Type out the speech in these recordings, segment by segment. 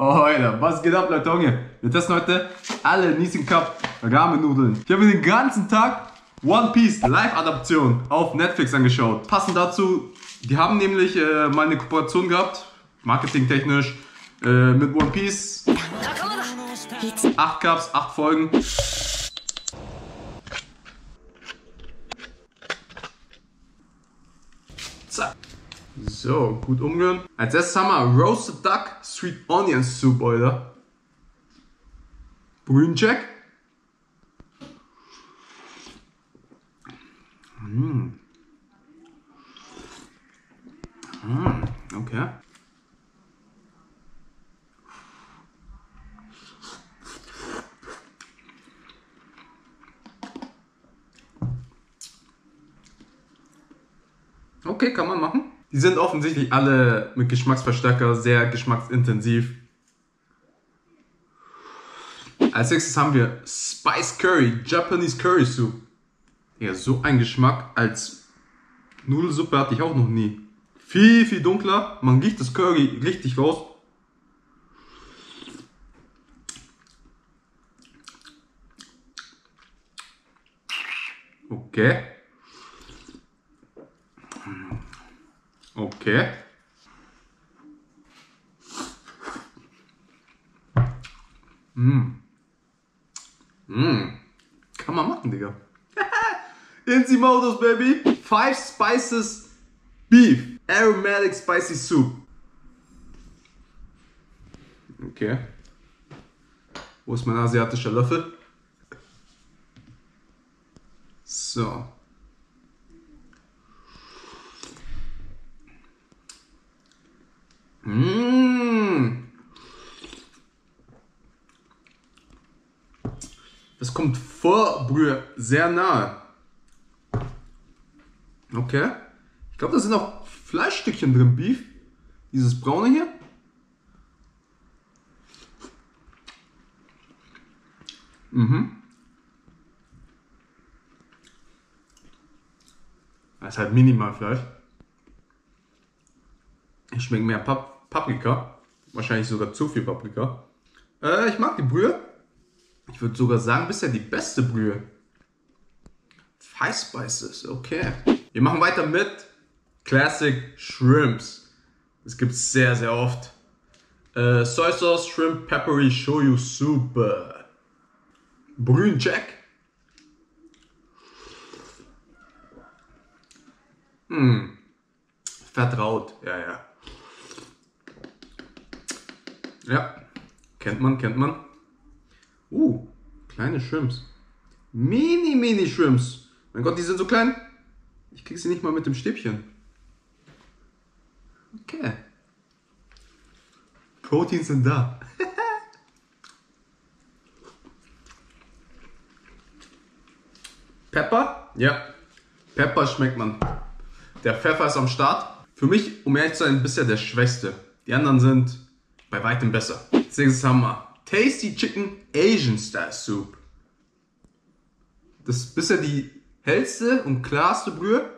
Oh, Alter, was geht ab, Leute? Junge? Wir testen heute alle Nissan Cup Ramen-Nudeln. Ich habe mir den ganzen Tag One Piece Live-Adaption auf Netflix angeschaut. Passend dazu, die haben nämlich äh, mal eine Kooperation gehabt, marketingtechnisch, äh, mit One Piece. 8 Cups, 8 Folgen. So, gut umgehen. Als erstes haben wir Roasted Duck Sweet Onion Soup, Alter. Brühencheck. Mm. Mm, okay. Okay, kann man machen. Die sind offensichtlich alle mit Geschmacksverstärker sehr geschmacksintensiv. Als nächstes haben wir Spice Curry, Japanese Curry Soup. Ja, so ein Geschmack als Nudelsuppe hatte ich auch noch nie. Viel, viel dunkler. Man riecht das Curry richtig raus. Okay. Okay. Mm. Mm. Kann man machen, Digga. Inzi-Modus, baby. Five Spices Beef. Aromatic Spicy Soup. Okay. Wo ist mein asiatischer Löffel? So. Kommt vor Brühe sehr nahe. Okay. Ich glaube, da sind auch Fleischstückchen drin, Beef. Dieses braune hier. Mhm. Das ist halt minimal Fleisch. Ich schmecke mehr Pap Paprika. Wahrscheinlich sogar zu viel Paprika. Äh, ich mag die Brühe. Ich würde sogar sagen, bisher die beste Brühe. Five Spices, okay. Wir machen weiter mit Classic Shrimps. Das gibt es sehr, sehr oft. Äh, Soy Sauce, Shrimp, Peppery, Shoyu Soup. Brühen Jack. Hm. Vertraut, ja, ja. Ja, kennt man, kennt man. Uh, kleine Shrimps. Mini, mini Shrimps. Mein Gott, die sind so klein. Ich krieg sie nicht mal mit dem Stäbchen. Okay. Proteins sind da. Pepper? Ja. Pepper schmeckt man. Der Pfeffer ist am Start. Für mich, um ehrlich zu sein, bisher der schwächste. Die anderen sind bei weitem besser. Deswegen haben wir Tasty Chicken Asian Style Soup. Das ist bisher die hellste und klarste Brühe.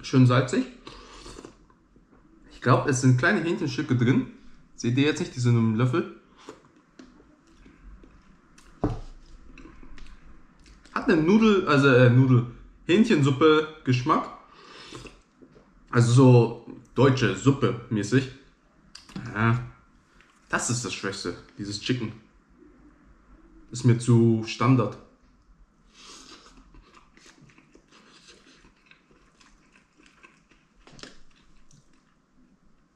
Schön salzig. Ich glaube, es sind kleine Hähnchenstücke drin. Seht ihr jetzt nicht, die sind im Löffel. Hat eine Nudel, also äh, Nudel, Hähnchensuppe Geschmack. Also so deutsche Suppe mäßig. Ja, das ist das Schwächste, dieses Chicken. Ist mir zu Standard.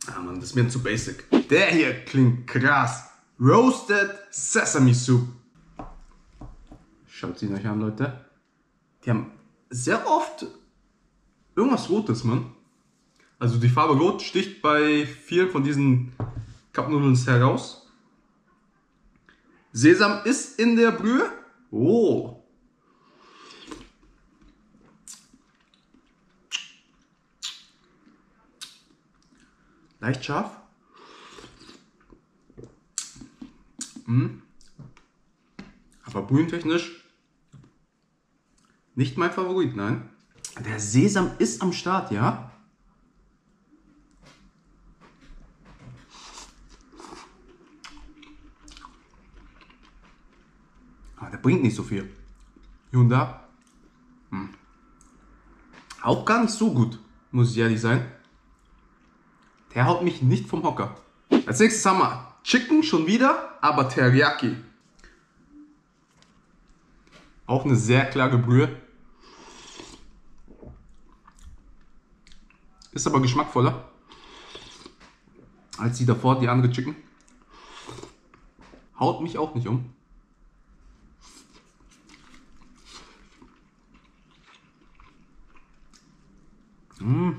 Ah man, das ist mir zu basic. Der hier klingt krass. Roasted Sesame Soup. Schaut sie euch an, Leute. Die haben sehr oft irgendwas Rotes, Mann. Also die Farbe Rot sticht bei vielen von diesen Cup-Nudeln heraus. Sesam ist in der Brühe. Oh. Leicht scharf. Mm. Aber brühentechnisch nicht mein Favorit, nein. Der Sesam ist am Start, ja. Bringt nicht so viel. Da. Hm. Auch gar nicht so gut, muss ich ehrlich sein. Der haut mich nicht vom Hocker. Als nächstes haben wir Chicken schon wieder, aber Teriyaki. Auch eine sehr klare Brühe. Ist aber geschmackvoller als die davor, die andere Chicken. Haut mich auch nicht um. Mm.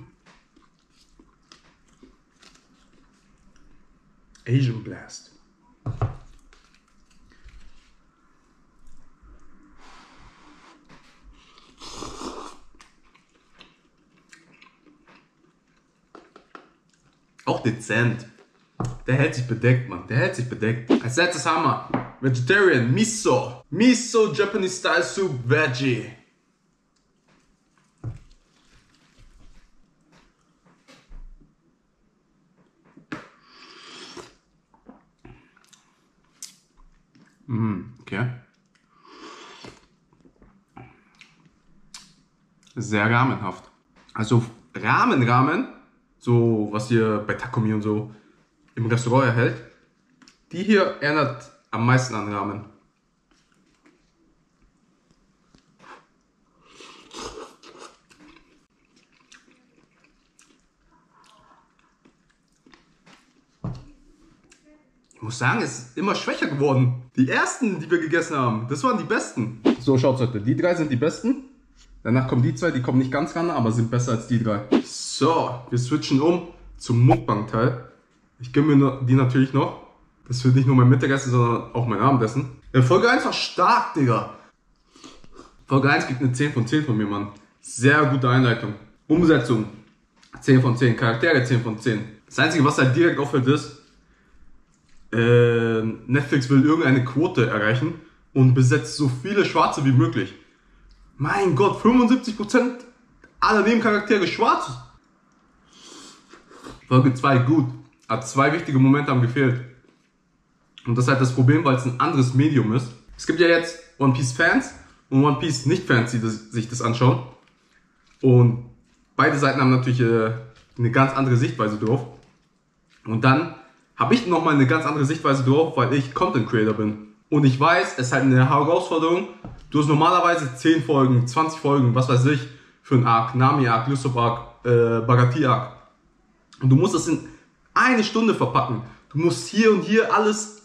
Asian Blast. Auch dezent. Der hält sich bedeckt, Mann. Der hält sich bedeckt. Als letztes haben wir Vegetarian Miso. Miso Japanese Style Soup Veggie. Mm, okay. Sehr ramenhaft. Also Ramen, Ramen, so was ihr bei Takumi und so im Restaurant erhält, die hier erinnert am meisten an Ramen. Ich muss sagen, es ist immer schwächer geworden. Die ersten, die wir gegessen haben, das waren die besten. So, schaut Leute, die drei sind die besten. Danach kommen die zwei, die kommen nicht ganz ran, aber sind besser als die drei. So, wir switchen um zum Mukbang-Teil. Ich gönne mir die natürlich noch. Das wird nicht nur mein Mittagessen, sondern auch mein Abendessen. Ja, Folge 1 war stark, Digga. Folge 1 gibt eine 10 von 10 von mir, Mann. Sehr gute Einleitung. Umsetzung 10 von 10. Charaktere 10 von 10. Das Einzige, was halt direkt auffällt, ist, äh, Netflix will irgendeine Quote erreichen und besetzt so viele Schwarze wie möglich. Mein Gott, 75% aller Nebencharaktere schwarz. Folge 2 gut. Hat zwei wichtige Momente haben gefehlt. Und das ist halt das Problem, weil es ein anderes Medium ist. Es gibt ja jetzt One Piece Fans und One Piece Nicht-Fans, die das, sich das anschauen. Und beide Seiten haben natürlich äh, eine ganz andere Sichtweise drauf. Und dann habe ich nochmal eine ganz andere Sichtweise drauf, weil ich Content Creator bin. Und ich weiß, es ist halt eine Herausforderung. Du hast normalerweise 10 Folgen, 20 Folgen, was weiß ich, für einen Arc, Nami Arc, Lysop Arc, äh, Bagati Arc. Und du musst es in eine Stunde verpacken. Du musst hier und hier alles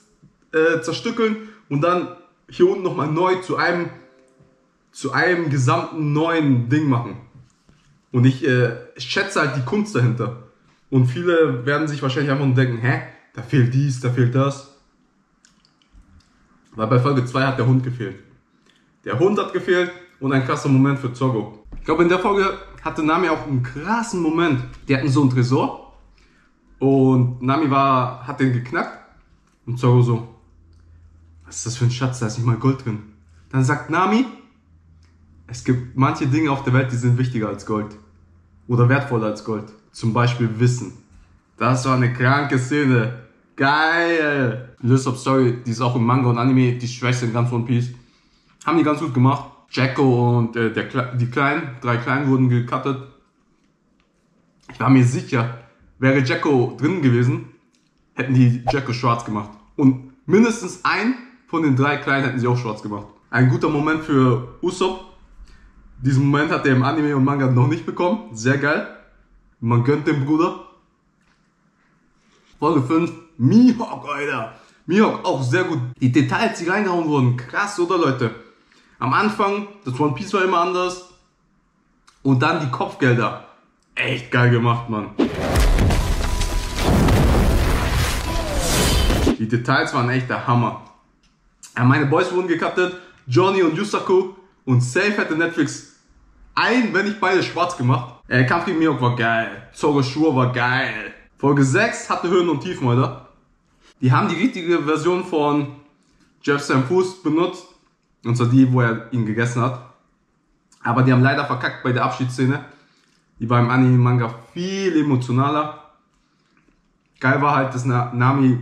äh, zerstückeln und dann hier unten nochmal neu zu einem, zu einem gesamten neuen Ding machen. Und ich äh, schätze halt die Kunst dahinter. Und viele werden sich wahrscheinlich einfach nur denken, hä, da fehlt dies, da fehlt das. Weil bei Folge 2 hat der Hund gefehlt. Der Hund hat gefehlt und ein krasser Moment für Zorgo. Ich glaube, in der Folge hatte Nami auch einen krassen Moment. Die hatten so einen Tresor und Nami war, hat den geknackt und Zorro so, was ist das für ein Schatz, da ist nicht mal Gold drin. Dann sagt Nami, es gibt manche Dinge auf der Welt, die sind wichtiger als Gold. Oder wertvoller als Gold. Zum Beispiel Wissen. Das war eine kranke Szene. Geil! List of Story, die ist auch im Manga und Anime, die schwächste in ganz One Piece. Haben die ganz gut gemacht. Jacko und äh, der, die Kleinen, drei Kleinen wurden gecuttet. Ich war mir sicher, wäre Jacko drin gewesen, hätten die Jacko schwarz gemacht. Und mindestens ein von den drei Kleinen hätten sie auch schwarz gemacht. Ein guter Moment für Usopp. Diesen Moment hat er im Anime und Manga noch nicht bekommen. Sehr geil. Man gönnt dem Bruder. Folge 5. Mihawk, Alter. Mihawk auch sehr gut. Die Details, die reingehauen wurden. Krass, oder Leute? Am Anfang, das One Piece war immer anders. Und dann die Kopfgelder. Echt geil gemacht, Mann. Die Details waren echt der Hammer. Ja, meine Boys wurden gecuttet. Johnny und Yusaku. Und safe hätte Netflix ein, wenn nicht beide schwarz gemacht. Äh, Kampf gegen Mihawk war geil. Zorro Schur war geil. Folge 6 hatte Höhen und Tiefen, oder? Die haben die richtige Version von Jeff Sam benutzt. Und zwar die, wo er ihn gegessen hat. Aber die haben leider verkackt bei der Abschiedsszene. Die war im Anime-Manga viel emotionaler. Geil war halt, dass Nami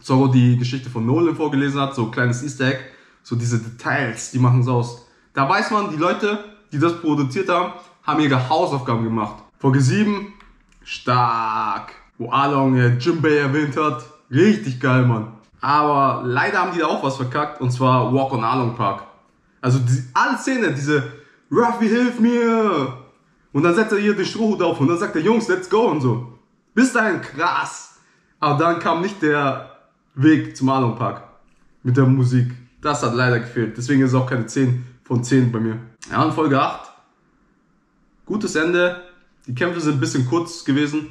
Zorro die Geschichte von Nolan vorgelesen hat, so ein kleines Easter Egg, So diese Details, die machen es aus. Da weiß man, die Leute, die das produziert haben, haben ihre Hausaufgaben gemacht. Folge 7, stark. Wo Along äh, Jimbei erwähnt hat. Richtig geil, Mann. Aber leider haben die da auch was verkackt, und zwar Walk on Along Park. Also die, alle Szene, diese Ruffy, hilf mir! Und dann setzt er hier den Strohhut auf und dann sagt er, Jungs, let's go und so. Bis dahin krass. Aber dann kam nicht der Weg zum Along Park mit der Musik. Das hat leider gefehlt. Deswegen ist es auch keine 10 von 10 bei mir. Ja, und Folge 8. Gutes Ende. Die Kämpfe sind ein bisschen kurz gewesen.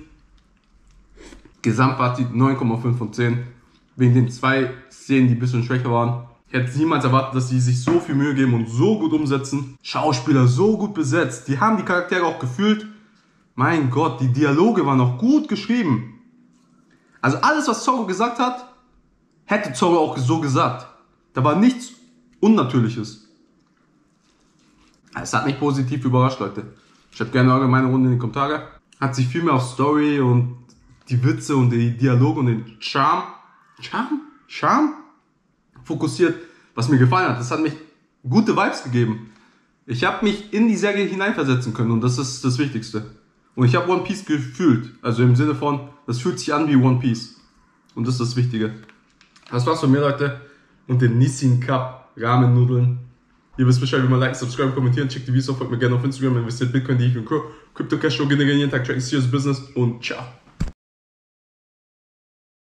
Gesamtfazit 9,5 von 10. Wegen den zwei Szenen, die ein bisschen schwächer waren. Hätte niemals erwartet, dass die sich so viel Mühe geben und so gut umsetzen. Schauspieler so gut besetzt. Die haben die Charaktere auch gefühlt. Mein Gott, die Dialoge waren auch gut geschrieben. Also alles, was Zorro gesagt hat, hätte Zorro auch so gesagt. Da war nichts Unnatürliches. Es hat mich positiv überrascht, Leute. Schreibt gerne eure Meinung in die Kommentare. Hat sich viel mehr auf Story und die Witze und die Dialoge und den Charme, Charme, Charme fokussiert, was mir gefallen hat. Das hat mich gute Vibes gegeben. Ich habe mich in die Serie hineinversetzen können und das ist das Wichtigste. Und ich habe One Piece gefühlt. Also im Sinne von, das fühlt sich an wie One Piece. Und das ist das Wichtige. Das war's von mir, Leute. Und den Nissin Cup Ramen-Nudeln. Ihr wisst Bescheid, wie man liken, subscribe, kommentieren, checkt die Videos auf, folgt mir gerne auf Instagram, investiert Bitcoin, die ich und Crypto Cash Flow generieren jeden Tag, tracken Serious Business und ciao.